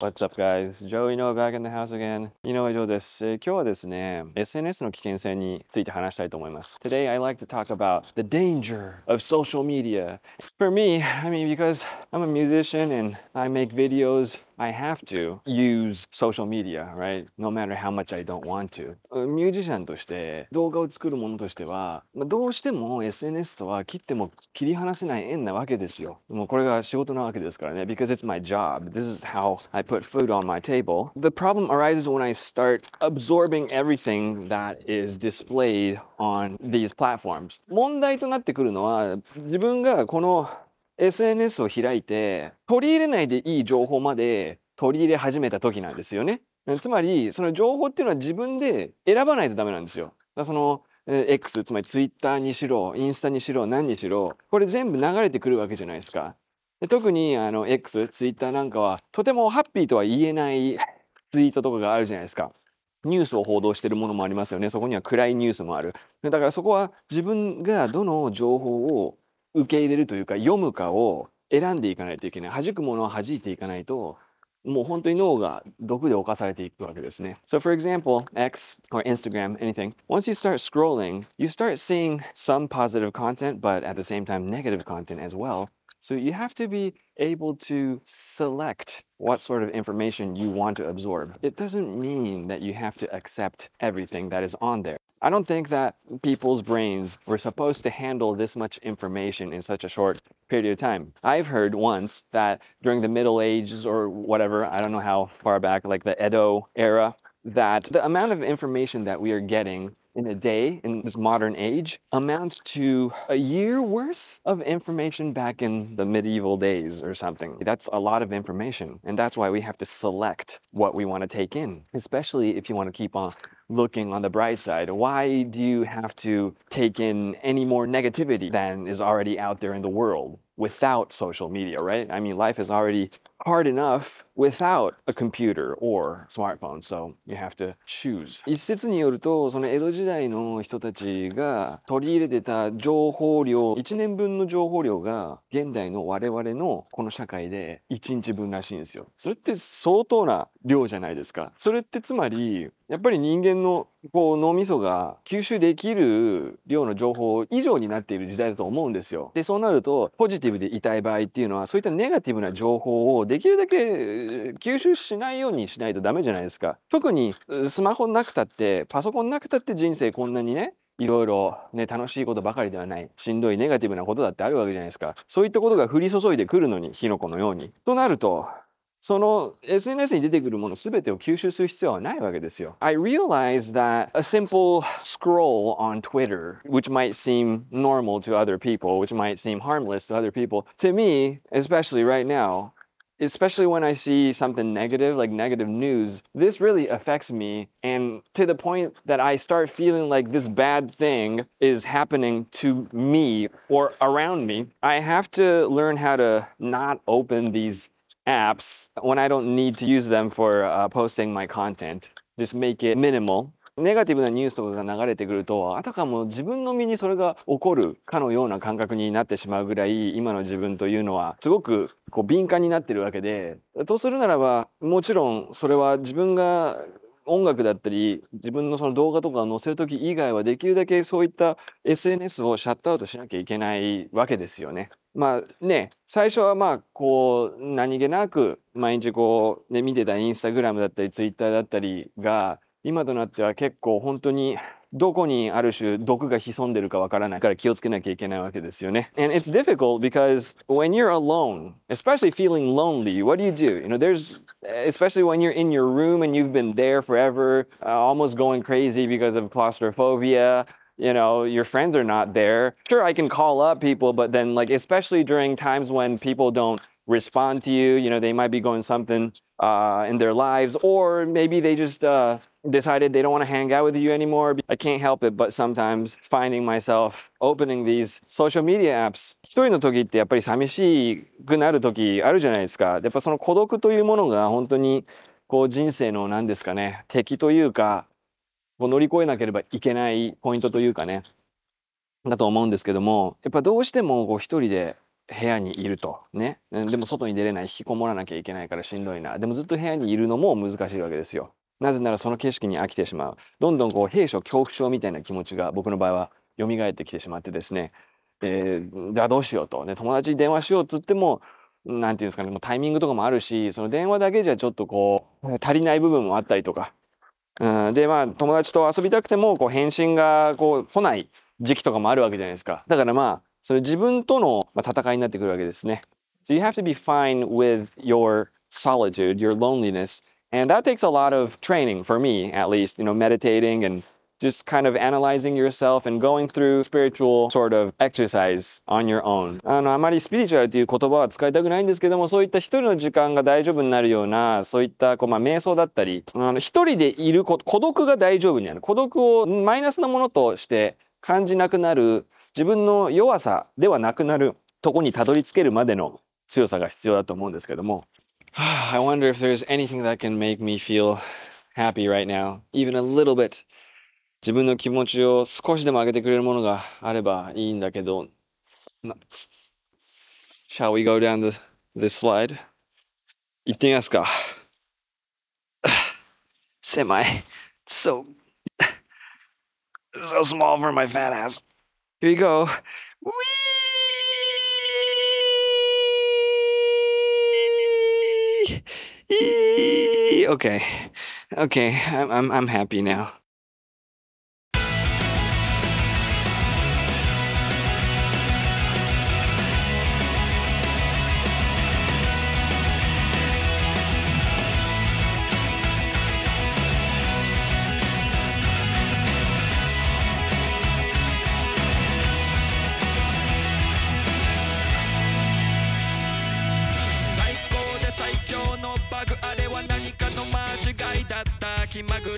What's up, guys? Joey Noah back in the house again. 井上ジョーです。えー今日はですね、SNS の危険性について話したいと思います。Today, I like to talk about the danger of social media. For me, I mean, because I'm a musician and I make videos, I have to use social media, right? No matter how much I don't want to. ミュージシャンとして動画を作るものとしては、まあ、どうしても SNS とは切っても切り離せない縁なわけですよ。もうこれが仕事なわけですからね。Because it's my job. This is how I put food on my table. The problem arises when I start absorbing everything that is displayed on these platforms. 問題となってくるのは自分がこの SNS を開いて取り入れないでいい情報まで取り入れ始めた時なんですよね。つまりその情報っていうのは自分で選ばないとダメなんですよ。だその X つまり Twitter にしろインスタにしろ何にしろこれ全部流れてくるわけじゃないですか。で特にあの X、Twitter なんかはとてもハッピーとは言えないツイートとかがあるじゃないですか。ニュースを報道してるものもありますよね。そこには暗いニュースもある。だからそこは自分がどの情報を受け入れるというか読むかを選んでいかないといけない。弾くものは弾いていかないともう本当に脳が毒で侵されていくわけですね。So for example, X or Instagram, anything, once you start scrolling, you start seeing some positive content, but at the same time negative content as well. So you have to be able to select what sort of information you want to absorb. It doesn't mean that you have to accept everything that is on there. I don't think that people's brains were supposed to handle this much information in such a short period of time. I've heard once that during the Middle Ages or whatever, I don't know how far back, like the Edo era, that the amount of information that we are getting in a day in this modern age amounts to a year worth of information back in the medieval days or something. That's a lot of information. And that's why we have to select what we want to take in, especially if you want to keep on looking on the bright side. Why do you have to take in any more negativity than is already out there in the world? Without social media, right? I mean, life is already hard enough without a computer or smartphone, so you have to choose. 一説によると、その江戸時代の人たちが取り入れてた情報量、1年分の情報量が現代の我々のこの社会で1日分らしいんですよ。それって相当な量じゃないですか。それってつまり、やっぱり人間のこう脳みそが吸収できる量の情報以上になっている時代だと思うんですよ。でそうなるとポジティブでいたい場合っていうのはそういったネガティブな情報をできるだけ吸収しないようにしないとダメじゃないですか。特にスマホなくたってパソコンなくたって人生こんなにねいろいろね楽しいことばかりではないしんどいネガティブなことだってあるわけじゃないですかそういったことが降り注いでくるのに火の粉のようにとなるとその SNS に出てくるもの全てを吸収する必要はないわけですよ。I realize that a simple scroll on Twitter, which might seem normal to other people, which might seem harmless to other people, to me, especially right now, especially when I see something negative, like negative news, this really affects me. And to the point that I start feeling like this bad thing is happening to me or around me, I have to learn how to not open these apps when I don't need to use them for uh, posting my content. Just make it minimal. ネガティブなニュースとかが流れてくるとあたかも自分の身にそれが起こるかのような感覚になってしまうぐらい今の自分というのはすごくこう敏感になってるわけでとするならばもちろんそれは自分が音楽だったり自分のその動画とかを載せる時以外はできるだけそういった SNS をシャットアウトしなきゃいけないわけですよね。まあね最初はまあこう何気なく毎日こうね見てたインスタグラムだったりツイッターだったりが今となっては結構本当にどこにある種毒が潜んでるかわからないから気をつけなきゃいけないわけですよね。And it's difficult because when you're alone, especially feeling lonely, what do you do? You know, there's especially when you're in your room and you've been there forever, uh, almost going crazy because of claustrophobia. You know, your friends are not there. Sure, I can call up people, but then, like, especially during times when people don't respond to you, you know, they might be going something uh, in their lives, or maybe they just uh, decided they don't want to hang out with you anymore. I can't help it, but sometimes finding myself opening these social media apps. 一人の時ってやっぱり寂しくなる時あるじゃないですか。やっぱその孤独というものが本当にこう人生の何ですかね。敵というかこう乗り越えなければいけないポイントというかね。だと思うんですけどもやっぱどうしてもこう一人で部屋にいるとね。でも外に出れない引きこもらなきゃいけないからしんどいな。でもずっと部屋にいるのも難しいわけですよ。なぜならその景色に飽きてしまう。どんどんこう兵所恐怖症みたいな気持ちが僕の場合は蘇ってきてしまってですね。でじゃあどうしようと、ね、友達に電話しようっつっても何て言うんですかねもうタイミングとかもあるしその電話だけじゃちょっとこう足りない部分もあったりとか、うん、でまあ友達と遊びたくてもこう返信がこう来ない時期とかもあるわけじゃないですか。だからまあそれ自分との戦いになってくるわけですね。So you have to be fine with your solitude, your loneliness, and that takes a lot of training for me, at least, you know, meditating and just kind of analyzing yourself and going through spiritual sort of exercise on your own. あの、あまりスピリチュアルという言葉は使いたくないんですけども、そういった一人の時間が大丈夫になるような、そういったこう、まあ、瞑想だったり、あの一人でいる孤独が大丈夫になる。孤独をマイナスなものとして感じなくなる、自分の弱さではなくなるとこにたどり着けるまでの強さが必要だと思うんですけども。I wonder if there's anything that can make me feel happy right now, even a little bit. 自分の気持ちを少しでも上げてくれるものがあればいいんだけど、Shall we go down the, this slide? 行ってみますか。狭い。So, so small for my fat ass. Here you go. Whee! Okay. Okay, I'm, I'm, I'm happy now. 最高で